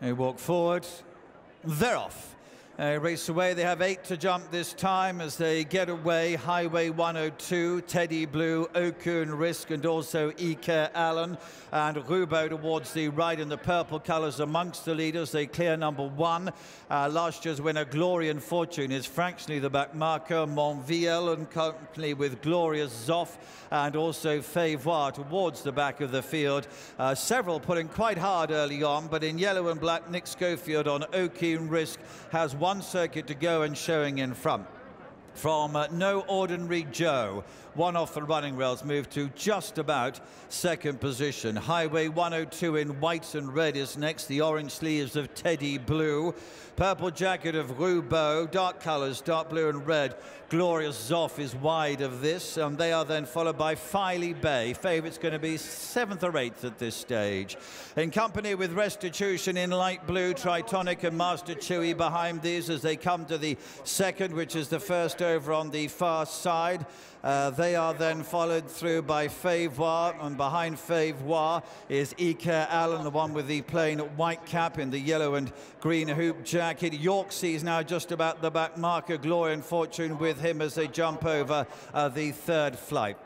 They walk forward. They're off. Uh, race away. They have eight to jump this time as they get away. Highway 102, Teddy Blue, Aucunrisque, and also Ike Allen. And Rubaud towards the right in the purple colours amongst the leaders. They clear number one. Uh, last year's winner, Glory and Fortune, is frankly the back marker. Monviel and company with Glorious Zoff and also Faivoir towards the back of the field. Uh, several pulling quite hard early on, but in yellow and black, Nick Scholfield on Aucunrisque has one one circuit to go and showing in front from uh, No Ordinary Joe. One off the running rails, moved to just about second position. Highway 102 in white and red is next. The orange sleeves of Teddy Blue. Purple jacket of Rubaud. Dark colours, dark blue and red. Glorious Zoff is wide of this. and they are then followed by Filey Bay. Favourites going to be seventh or eighth at this stage. In company with Restitution in light blue, Tritonic and Master Chewy behind these as they come to the second, which is the first over on the far side. Uh, they are then followed through by Faivoir, and behind Faivoir is Ike Allen, the one with the plain white cap in the yellow and green hoop jacket. Yorksea is now just about the back marker. Glory and Fortune with him as they jump over uh, the third flight.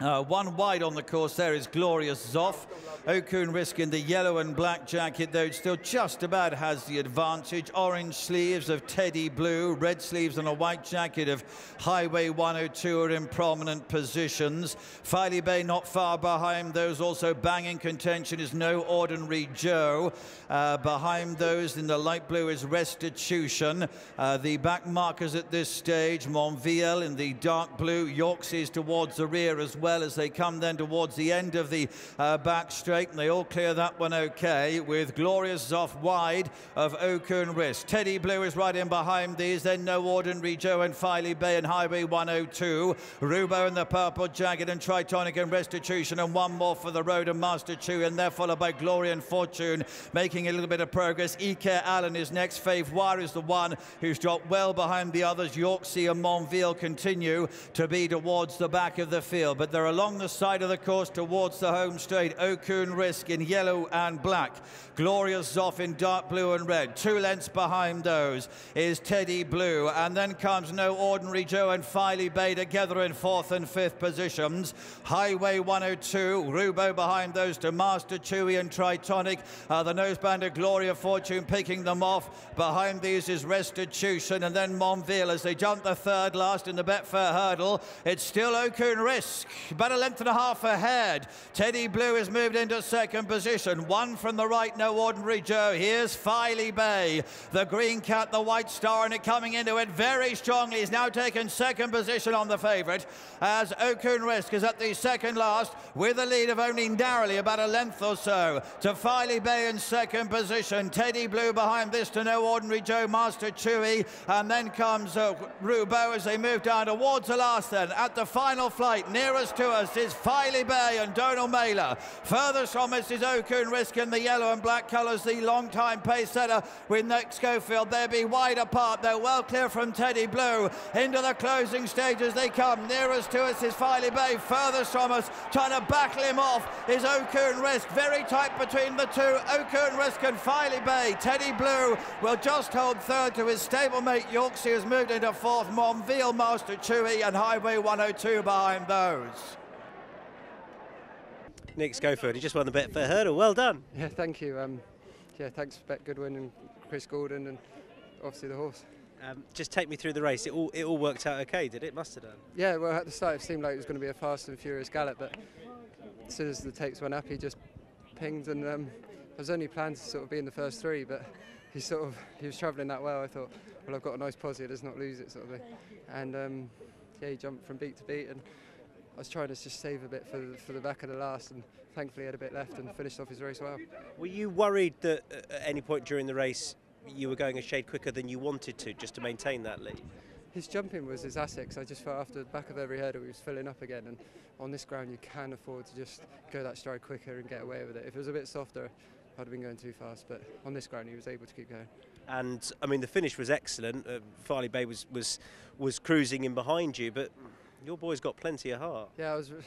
Uh, one wide on the course there is Glorious Zoff. Aucunrisque in the yellow and black jacket, though still just about has the advantage. Orange sleeves of Teddy Blue, red sleeves and a white jacket of Highway 102 are in prominent positions. Filey Bay not far behind those, also banging contention is No Ordinary Joe. Uh, behind those in the light blue is Restitution. Uh, the back markers at this stage, Monviel in the dark blue, Yorksea is towards the rear as well well as they come then towards the end of the uh, back straight. And they all clear that one okay with Glorious Zoff wide of Aucunrisque. Teddy Blue is right in behind these. Then No Ordinary Joe and Filey Bay and Highway 102. Rubaud and the Purple Jagged and Tritonic and Restitution. And one more for the Road and Master Chew. And they're followed by Glory and Fortune making a little bit of progress. Ike Allen is next. Faivoir is the one who's dropped well behind the others. Yorksea and Monviel continue to be towards the back of the field. But they're along the side of the course towards the home straight. Aucunrisque in yellow and black. Glorious Zoff in dark blue and red. Two lengths behind those is Teddy Blue. And then comes No Ordinary Joe and Filey Bay together in fourth and fifth positions. Highway 102, Rubaud behind those to Master Chewy and Tritonic. Uh, the noseband of Gloria Fortune picking them off. Behind these is Restitution and then Monviel as they jump the third last in the Betfair hurdle. It's still Aucunrisque about a length and a half ahead. Teddy Blue has moved into second position. One from the right, no ordinary Joe. Here's Filey Bay, the green cat, the white star, and it coming into it very strongly. He's now taken second position on the favourite as Aucunrisque is at the second last with a lead of only narrowly about a length or so to Filey Bay in second position. Teddy Blue behind this to no ordinary Joe Master Chewy, and then comes uh, Rubaud as they move down towards the last then at the final flight nearest to us is Filey Bay and Donagh Meyler. Furthest from us is Aucunrisque in the yellow and black colours, the long-time pace setter with Nick Scholfield. They'll be wide apart. They're well clear from Teddy Blue. Into the closing stages they come. Nearest to us is Filey Bay. Furthest from us, trying to battle him off, is Aucunrisque. Very tight between the two. Aucunrisque and Filey Bay. Teddy Blue will just hold third to his stablemate Yorksea, has moved into fourth. Monviel, Master Chewy and Highway 102 behind those. Nick Scholfield, he just won the Betfair hurdle. Well done. Yeah, thank you. Um, yeah, thanks for Bet Goodwin and Chris Gordon and obviously the horse. Um, just take me through the race. It all it all worked out okay, did it? Must have done. Yeah, well at the start it seemed like it was going to be a fast and furious gallop, but as soon as the takes went up, he just pinged, and um, I was only planned to sort of be in the first three, but he sort of he was travelling that well. I thought, well, I've got a nice posse, let's not lose it, sort of thing. And um, yeah, he jumped from beat to beat, and I was trying to just save a bit for the, for the back of the last, and thankfully had a bit left and finished off his race well. Were you worried that at any point during the race you were going a shade quicker than you wanted to, just to maintain that lead? His jumping was his asset. So I just felt after the back of every hurdle he was filling up again, and on this ground you can afford to just go that stride quicker and get away with it. If it was a bit softer, I'd have been going too fast, but on this ground he was able to keep going. And I mean the finish was excellent. Uh, Filey Bay was was was cruising in behind you, but your boy's got plenty of heart. Yeah, I was.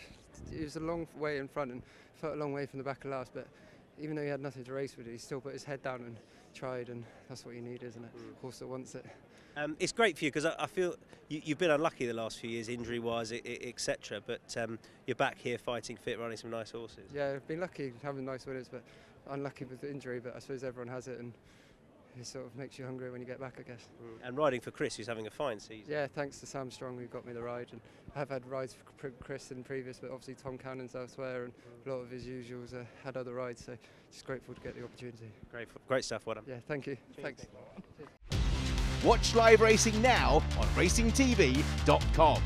He was a long way in front and felt a long way from the back of last, but even though he had nothing to race with, he still put his head down and tried, and that's what you need, isn't it? Horse that wants it. Um, it's great for you because I, I, feel you, have been unlucky the last few years, injury-wise, etc. But um, you're back here fighting fit, running some nice horses. Yeah, I've been lucky having nice winners, but unlucky with the injury. But I suppose everyone has it, and it sort of makes you hungry when you get back, I guess. Mm. And riding for Chris, who's having a fine season. Yeah, thanks to Sam Strong who got me the ride, and I have had rides for Chris in previous, but obviously Tom Cannon's elsewhere, and a lot of his usuals uh, had other rides, so just grateful to get the opportunity. Great, great stuff. Well done. Yeah, thank you. Cheers. Thanks. Watch live racing now on racingtv.com.